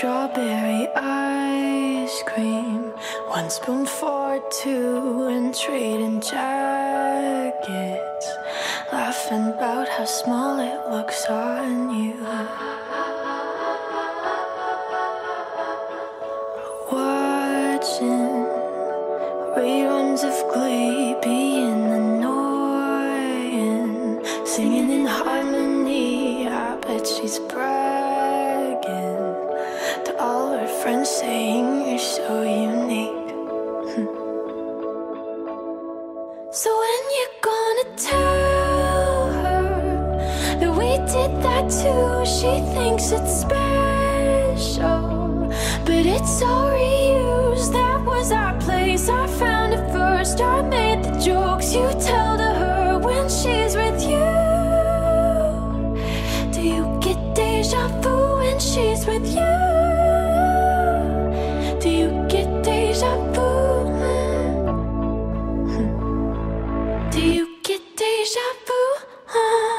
strawberry ice cream. One spoon for two and trading jackets. Laughing about how small it looks on you. Watching reruns of Glee that we did that too She thinks it's special But it's all reused That was our place, I found it first I made the jokes you tell to her When she's with you Do you get deja vu when she's with you? Do you get deja vu? Hmm. Do you get deja vu? Huh?